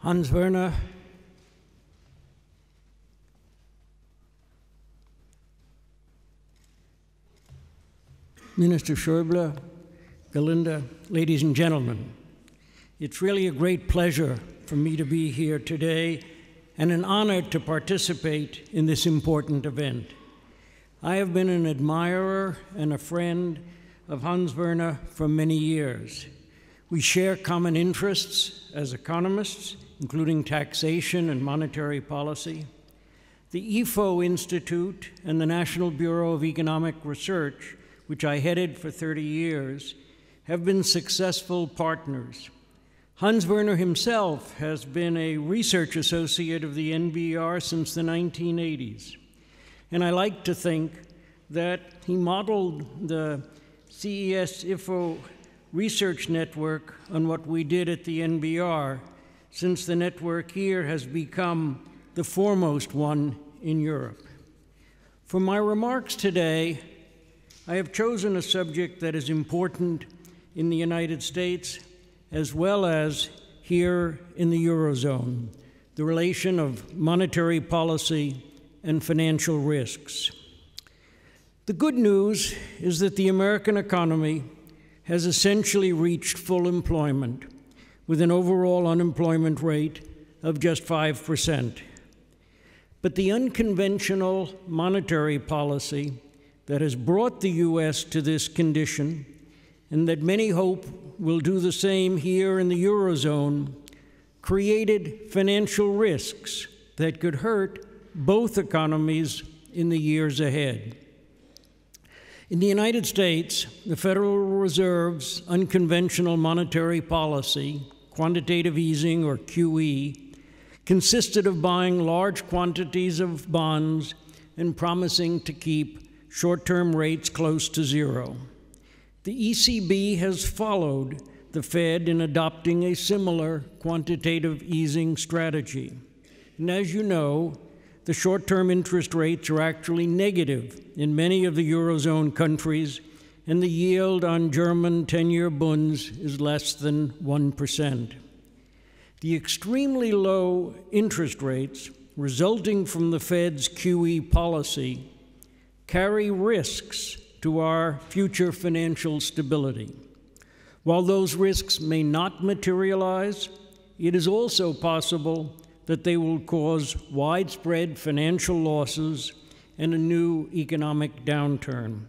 Hans Werner, Minister Schäuble, Gerlinde, ladies and gentlemen, it's really a great pleasure for me to be here today and an honor to participate in this important event. I have been an admirer and a friend of Hans Werner for many years. We share common interests as economists, including taxation and monetary policy. The IFO Institute and the National Bureau of Economic Research, which I headed for 30 years, have been successful partners. Hans Werner himself has been a research associate of the NBER since the 1980s. And I like to think that he modeled the CESifo research network on what we did at the NBER, since the network here has become the foremost one in Europe. For my remarks today, I have chosen a subject that is important in the United States as well as here in the Eurozone the relation of monetary policy and financial risks. The good news is that the American economy has essentially reached full employment with an overall unemployment rate of just 5%. But the unconventional monetary policy that has brought the U.S. to this condition, and that many hope will do the same here in the Eurozone, created financial risks that could hurt both economies in the years ahead. In the United States, the Federal Reserve's unconventional monetary policy, quantitative easing or QE, consisted of buying large quantities of bonds and promising to keep short term rates close to zero. The ECB has followed the Fed in adopting a similar quantitative easing strategy. And as you know, the short term interest rates are actually negative in many of the Eurozone countries, and the yield on German 10 year bonds is less than 1%. The extremely low interest rates resulting from the Fed's QE policy carry risks to our future financial stability. While those risks may not materialize, it is also possible that they will cause widespread financial losses and a new economic downturn.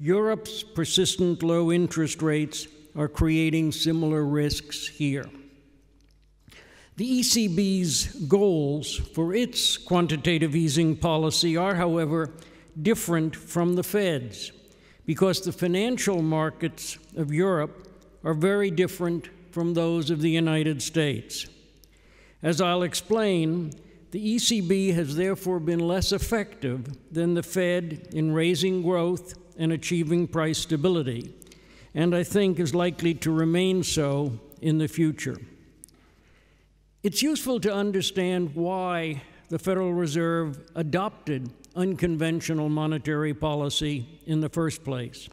Europe's persistent low interest rates are creating similar risks here. The ECB's goals for its quantitative easing policy are, however, different from the Fed's because the financial markets of Europe are very different from those of the United States. As I'll explain, the ECB has therefore been less effective than the Fed in raising growth and achieving price stability, and I think is likely to remain so in the future. It's useful to understand why the Federal Reserve adopted unconventional monetary policy in the first place.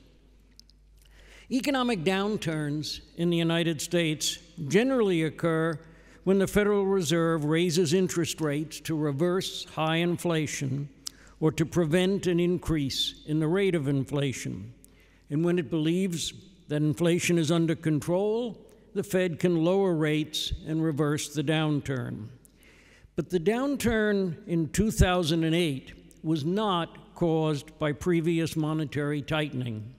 Economic downturns in the United States generally occur when the Federal Reserve raises interest rates to reverse high inflation or to prevent an increase in the rate of inflation. And when it believes that inflation is under control, the Fed can lower rates and reverse the downturn. But the downturn in 2008 was not caused by previous monetary tightening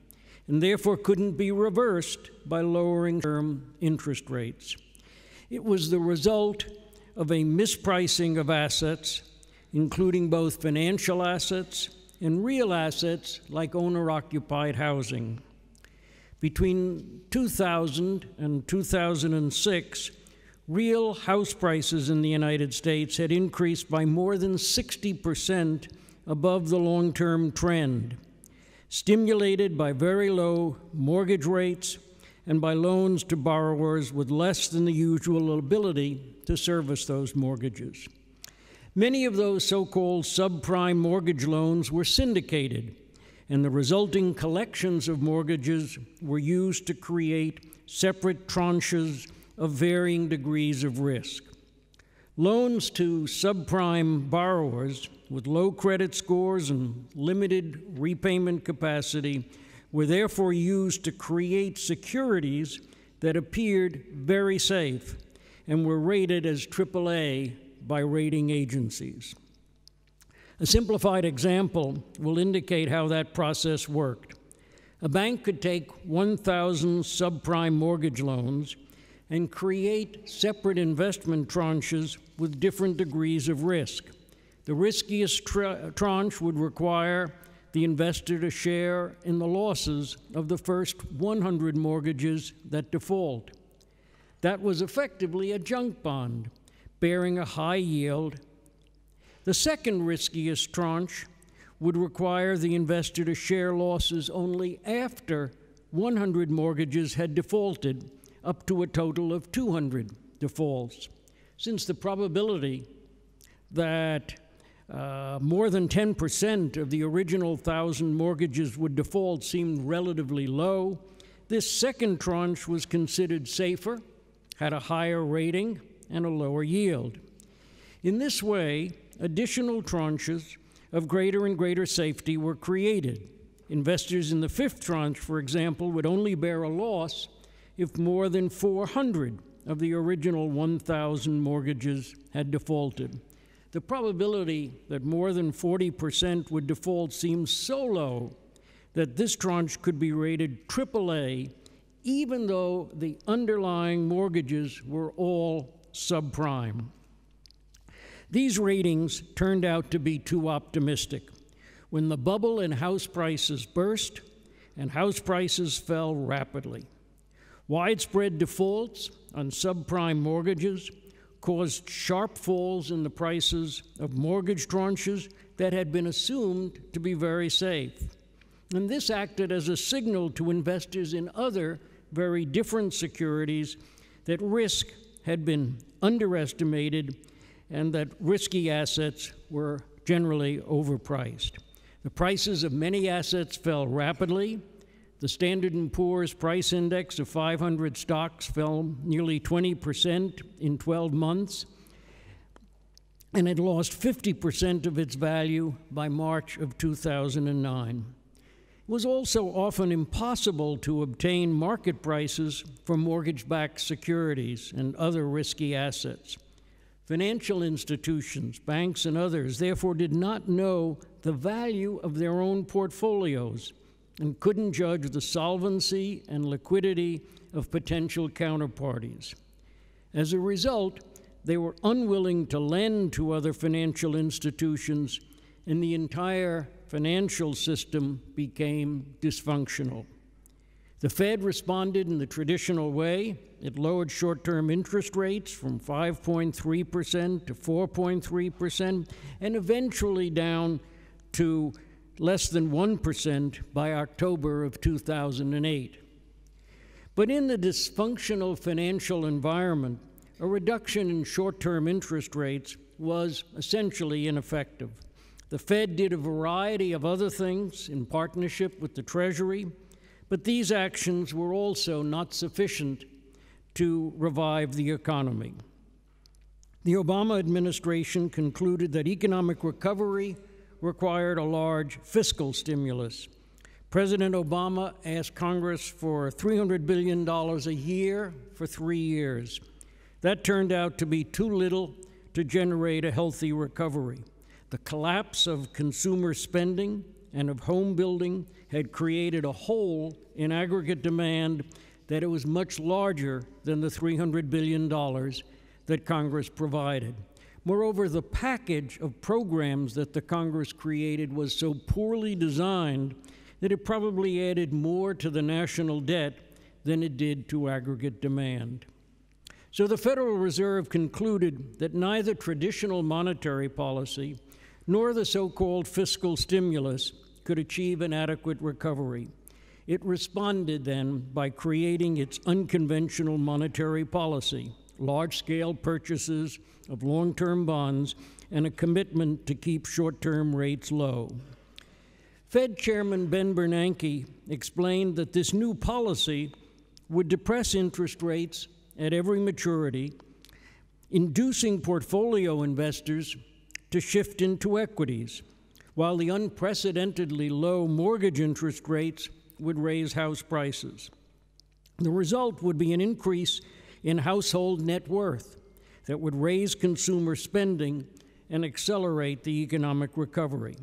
and therefore couldn't be reversed by lowering term interest rates. It was the result of a mispricing of assets, including both financial assets and real assets like owner occupied housing. Between 2000 and 2006, real house prices in the United States had increased by more than 60 percent above the long term trend, stimulated by very low mortgage rates and by loans to borrowers with less than the usual ability to service those mortgages. Many of those so called subprime mortgage loans were syndicated, and the resulting collections of mortgages were used to create separate tranches of varying degrees of risk. Loans to subprime borrowers with low credit scores and limited repayment capacity were therefore used to create securities that appeared very safe and were rated as AAA by rating agencies. A simplified example will indicate how that process worked. A bank could take 1,000 subprime mortgage loans and create separate investment tranches with different degrees of risk. The riskiest tra- tranche would require the investor to share in the losses of the first 100 mortgages that default. That was effectively a junk bond, bearing a high yield. The second riskiest tranche would require the investor to share losses only after 100 mortgages had defaulted up to a total of 200 defaults. Since the probability that uh, more than 10% of the original 1,000 mortgages would default seemed relatively low, this second tranche was considered safer, had a higher rating, and a lower yield. In this way, additional tranches of greater and greater safety were created. Investors in the fifth tranche, for example, would only bear a loss if more than 400 of the original 1,000 mortgages had defaulted. The probability that more than 40% would default seems so low that this tranche could be rated AAA even though the underlying mortgages were all subprime. These ratings turned out to be too optimistic. When the bubble in house prices burst and house prices fell rapidly, Widespread defaults on subprime mortgages caused sharp falls in the prices of mortgage tranches that had been assumed to be very safe. And this acted as a signal to investors in other very different securities that risk had been underestimated and that risky assets were generally overpriced. The prices of many assets fell rapidly, the Standard & Poor's price index of 500 stocks fell nearly 20% in 12 months, and it lost 50% of its value by March of 2009. Was also often impossible to obtain market prices for mortgage backed securities and other risky assets. Financial institutions, banks, and others therefore did not know the value of their own portfolios and couldn't judge the solvency and liquidity of potential counterparties. As a result, they were unwilling to lend to other financial institutions, and the entire financial system became dysfunctional. The Fed responded in the traditional way. It lowered short term interest rates from 5.3% to 4.3%, and eventually down to less than 1% by October of 2008. But in the dysfunctional financial environment, a reduction in short term interest rates was essentially ineffective. The Fed did a variety of other things in partnership with the Treasury, but these actions were also not sufficient to revive the economy. The Obama administration concluded that economic recovery required a large fiscal stimulus. President Obama asked Congress for $300 billion a year for three years. That turned out to be too little to generate a healthy recovery. The collapse of consumer spending and of home building had created a hole in aggregate demand that it was much larger than the $300 billion that Congress provided. Moreover, the package of programs that the Congress created was so poorly designed that it probably added more to the national debt than it did to aggregate demand. So the Federal Reserve concluded that neither traditional monetary policy nor the so called fiscal stimulus could achieve an adequate recovery. It responded then by creating its unconventional monetary policy, large scale purchases of long term bonds and a commitment to keep short term rates low. Fed Chairman Ben Bernanke explained that this new policy would depress interest rates at every maturity inducing portfolio investors to shift into equities, while the unprecedentedly low mortgage interest rates would raise house prices. The result would be an increase in household net worth that would raise consumer spending and accelerate the economic recovery.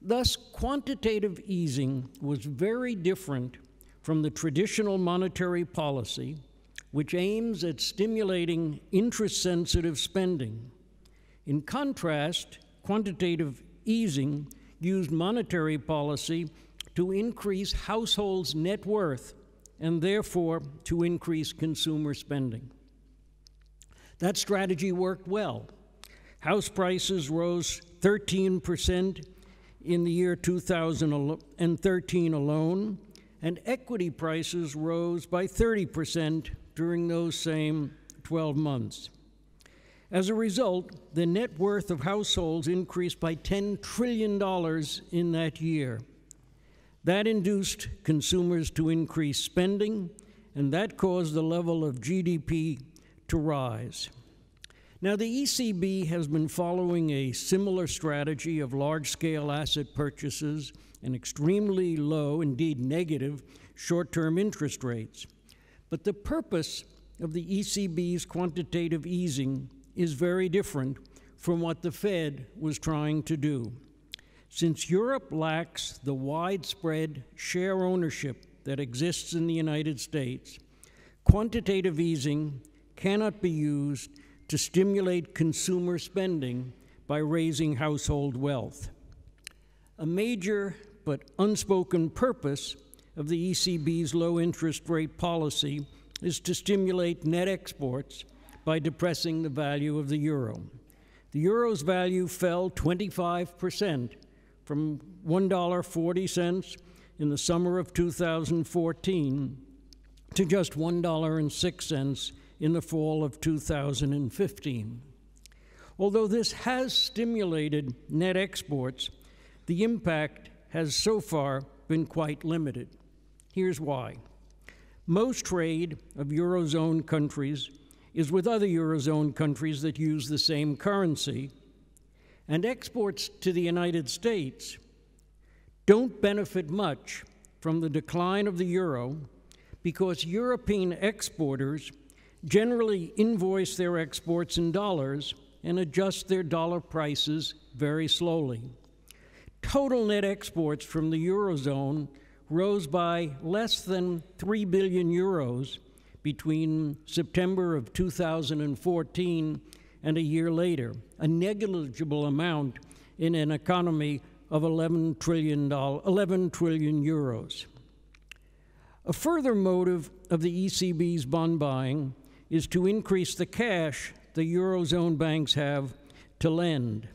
Thus, quantitative easing was very different from the traditional monetary policy, which aims at stimulating interest sensitive spending. In contrast, quantitative easing used monetary policy to increase households' net worth and therefore to increase consumer spending. That strategy worked well. House prices rose 13% in the year 2013 alone, and equity prices rose by 30% during those same 12 months. As a result, the net worth of households increased by $10 trillion in that year. That induced consumers to increase spending, and that caused the level of GDP to rise. Now, the ECB has been following a similar strategy of large scale asset purchases and extremely low, indeed negative, short term interest rates. But the purpose of the ECB's quantitative easing is very different from what the Fed was trying to do. Since Europe lacks the widespread share ownership that exists in the United States, quantitative easing cannot be used to stimulate consumer spending by raising household wealth. A major but unspoken purpose of the ECB's low interest rate policy is to stimulate net exports by depressing the value of the euro. The euro's value fell 25 percent from $1.40 in the summer of 2014 to just $1.06 in the fall of 2015. Although this has stimulated net exports, the impact has so far been quite limited. Here's why. Most trade of Eurozone countries is with other Eurozone countries that use the same currency, and exports to the United States don't benefit much from the decline of the euro because European exporters generally invoice their exports in dollars and adjust their dollar prices very slowly. Total net exports from the Eurozone rose by less than 3 billion euros between September of 2014 and a year later, a negligible amount in an economy of 11 trillion, 11 trillion euros. A further motive of the ECB's bond buying is to increase the cash the Eurozone banks have to lend.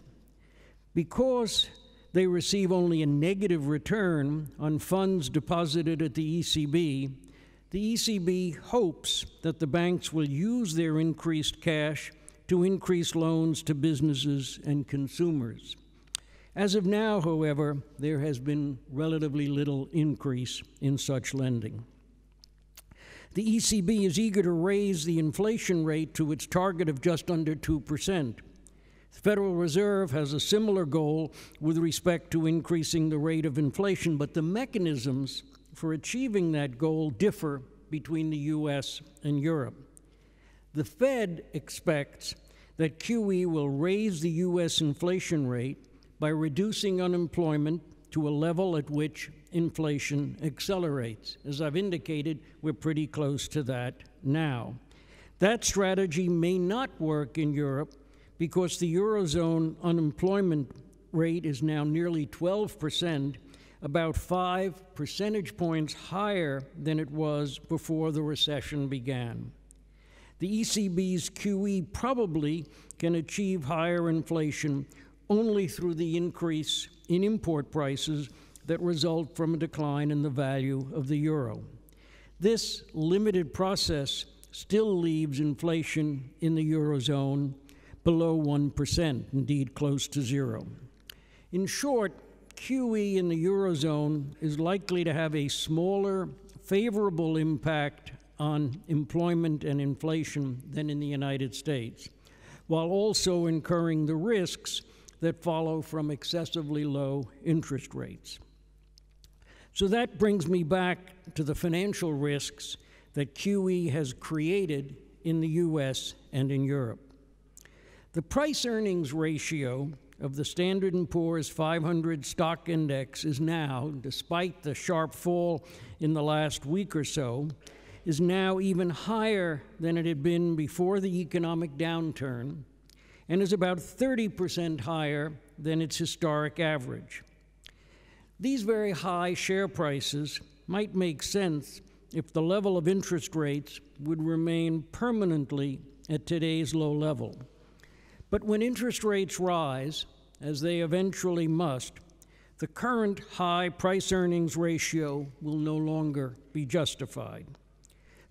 Because they receive only a negative return on funds deposited at the ECB, the ECB hopes that the banks will use their increased cash to increase loans to businesses and consumers. As of now, however, there has been relatively little increase in such lending. The ECB is eager to raise the inflation rate to its target of just under 2%. The Federal Reserve has a similar goal with respect to increasing the rate of inflation, but the mechanisms for achieving that goal differ between the US and Europe. The Fed expects that QE will raise the U.S. inflation rate by reducing unemployment to a level at which inflation accelerates. As I've indicated, we're pretty close to that now. That strategy may not work in Europe because the Eurozone unemployment rate is now nearly 12 percent, about five percentage points higher than it was before the recession began. The ECB's QE probably can achieve higher inflation only through the increase in import prices that result from a decline in the value of the euro. This limited process still leaves inflation in the eurozone below 1%, indeed close to zero. In short, QE in the eurozone is likely to have a smaller, favorable impact on employment and inflation than in the United States. while also incurring the risks that follow from excessively low interest rates. So that brings me back to the financial risks that QE has created in the US and in Europe. The price earnings ratio of the Standard & Poor's 500 stock index is now, despite the sharp fall in the last week or so, is now even higher than it had been before the economic downturn and is about 30% higher than its historic average. These very high share prices might make sense if the level of interest rates would remain permanently at today's low level. But when interest rates rise, as they eventually must, the current high price earnings ratio will no longer be justified.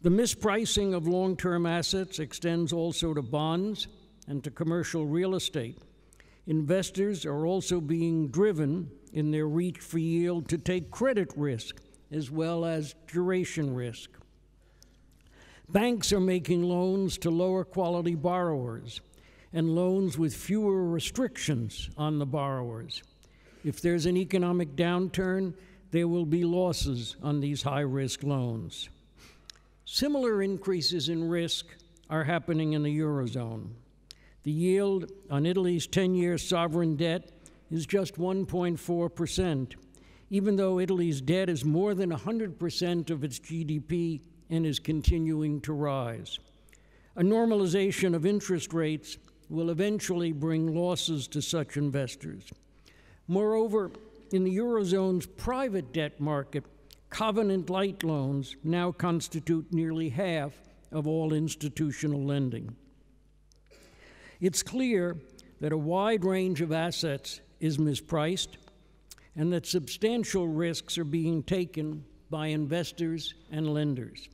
The mispricing of long term assets extends also to bonds and to commercial real estate. Investors are also being driven in their reach for yield to take credit risk as well as duration risk. Banks are making loans to lower quality borrowers and loans with fewer restrictions on the borrowers. If there's an economic downturn, there will be losses on these high risk loans. Similar increases in risk are happening in the Eurozone. The yield on Italy's 10 year sovereign debt is just 1.4%, even though Italy's debt is more than 100% of its GDP and is continuing to rise. A normalization of interest rates will eventually bring losses to such investors. Moreover, in the Eurozone's private debt market, covenant light loans now constitute nearly half of all institutional lending. It's clear that a wide range of assets is mispriced and that substantial risks are being taken by investors and lenders.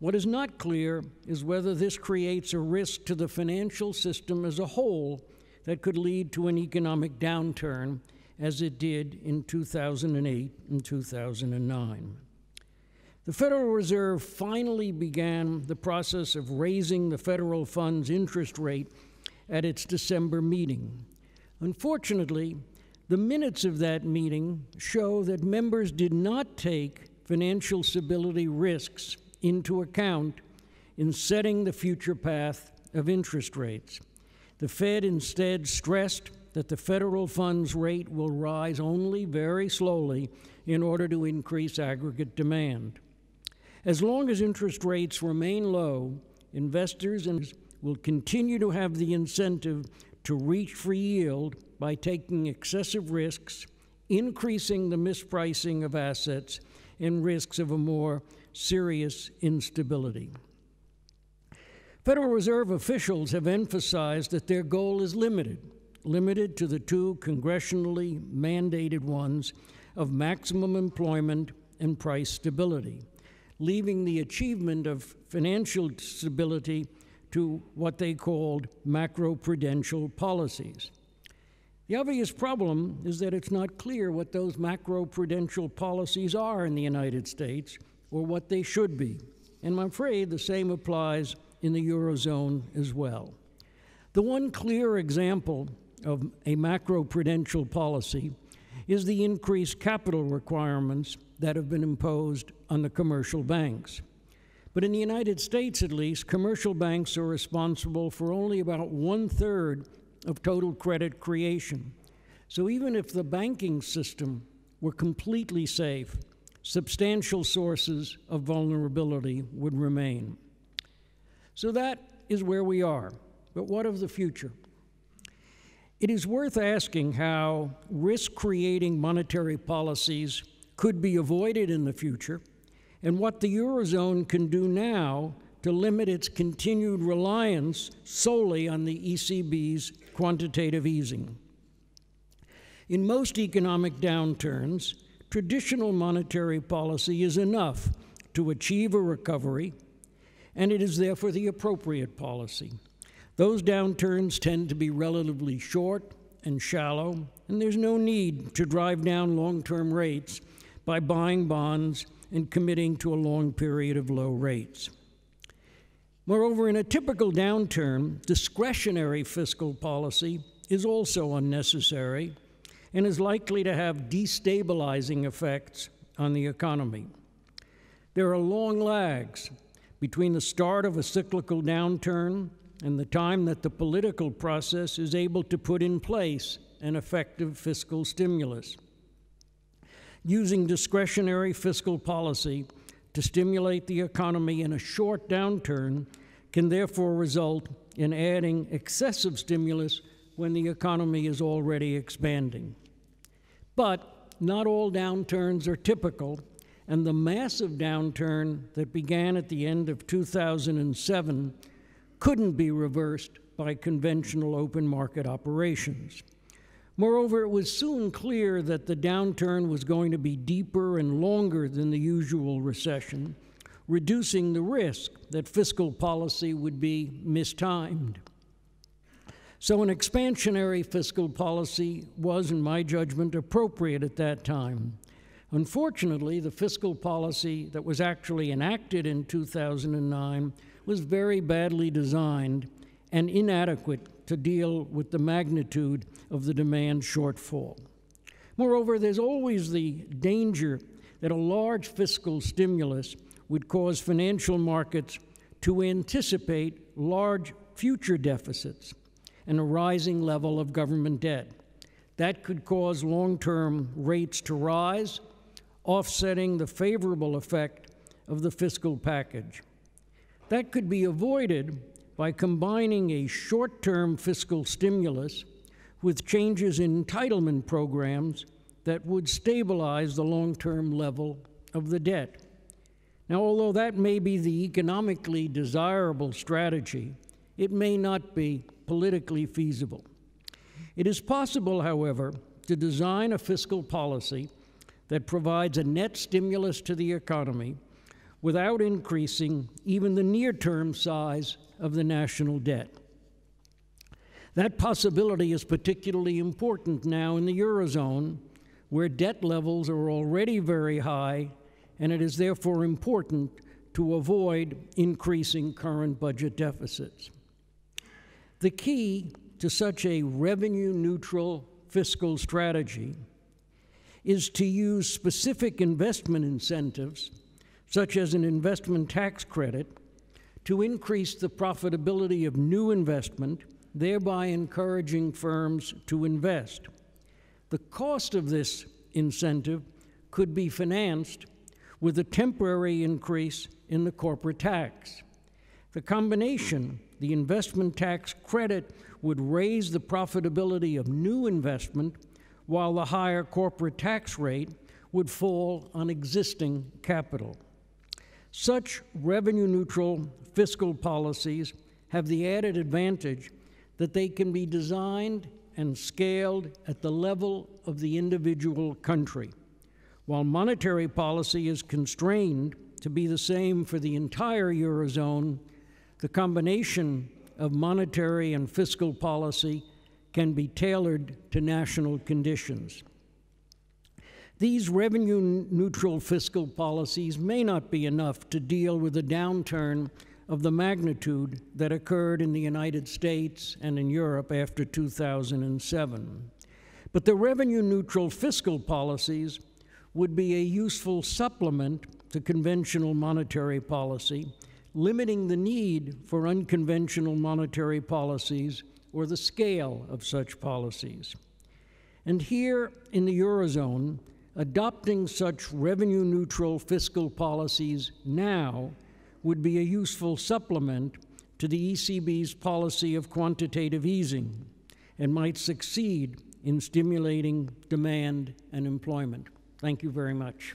What is not clear is whether this creates a risk to the financial system as a whole that could lead to an economic downturn, as it did in 2008 and 2009. The Federal Reserve finally began the process of raising the federal funds interest rate at its December meeting. Unfortunately, the minutes of that meeting show that members did not take financial stability risks into account in setting the future path of interest rates. The Fed instead stressed that the federal funds rate will rise only very slowly in order to increase aggregate demand. As long as interest rates remain low, investors will continue to have the incentive to reach for yield by taking excessive risks, increasing the mispricing of assets, and risks of a more serious instability. Federal Reserve officials have emphasized that their goal is limited, limited to the two congressionally mandated ones of maximum employment and price stability, leaving the achievement of financial stability to what they called macroprudential policies. The obvious problem is that it's not clear what those macroprudential policies are in the United States or what they should be. And I'm afraid the same applies in the Eurozone as well. The one clear example of a macroprudential policy is the increased capital requirements that have been imposed on the commercial banks. But in the United States, at least, commercial banks are responsible for only about one third of total credit creation. So even if the banking system were completely safe, substantial sources of vulnerability would remain. So that is where we are. But what of the future? It is worth asking how risk creating monetary policies could be avoided in the future and what the Eurozone can do now to limit its continued reliance solely on the ECB's quantitative easing. In most economic downturns, traditional monetary policy is enough to achieve a recovery, and it is therefore the appropriate policy. Those downturns tend to be relatively short and shallow, and there's no need to drive down long term rates by buying bonds and committing to a long period of low rates. Moreover, in a typical downturn, discretionary fiscal policy is also unnecessary and is likely to have destabilizing effects on the economy. There are long lags between the start of a cyclical downturn and the time that the political process is able to put in place an effective fiscal stimulus. Using discretionary fiscal policy to stimulate the economy in a short downturn can therefore result in adding excessive stimulus when the economy is already expanding. But not all downturns are typical, and the massive downturn that began at the end of 2007 couldn't be reversed by conventional open market operations. Moreover, it was soon clear that the downturn was going to be deeper and longer than the usual recession, reducing the risk that fiscal policy would be mistimed. So, an expansionary fiscal policy was, in my judgment, appropriate at that time. Unfortunately, the fiscal policy that was actually enacted in 2009 was very badly designed and inadequate to deal with the magnitude of the demand shortfall. Moreover, there's always the danger that a large fiscal stimulus would cause financial markets to anticipate large future deficits and a rising level of government debt. That could cause long term rates to rise, offsetting the favorable effect of the fiscal package. That could be avoided by combining a short term fiscal stimulus with changes in entitlement programs that would stabilize the long term level of the debt. Now, although that may be the economically desirable strategy, it may not be politically feasible. It is possible, however, to design a fiscal policy that provides a net stimulus to the economy without increasing even the near term size of the national debt. That possibility is particularly important now in the Eurozone, where debt levels are already very high, and it is therefore important to avoid increasing current budget deficits. The key to such a revenue neutral fiscal strategy is to use specific investment incentives, such as an investment tax credit, to increase the profitability of new investment, thereby encouraging firms to invest. The cost of this incentive could be financed with a temporary increase in the corporate tax. The combination, the investment tax credit, would raise the profitability of new investment, while the higher corporate tax rate would fall on existing capital. Such revenue neutral fiscal policies have the added advantage that they can be designed and scaled at the level of the individual country. While monetary policy is constrained to be the same for the entire Eurozone, the combination of monetary and fiscal policy can be tailored to national conditions. These revenue neutral fiscal policies may not be enough to deal with a downturn of the magnitude that occurred in the United States and in Europe after 2007. But the revenue neutral fiscal policies would be a useful supplement to conventional monetary policy, limiting the need for unconventional monetary policies or the scale of such policies. And here in the Eurozone, adopting such revenue neutral fiscal policies now would be a useful supplement to the ECB's policy of quantitative easing and might succeed in stimulating demand and employment. Thank you very much.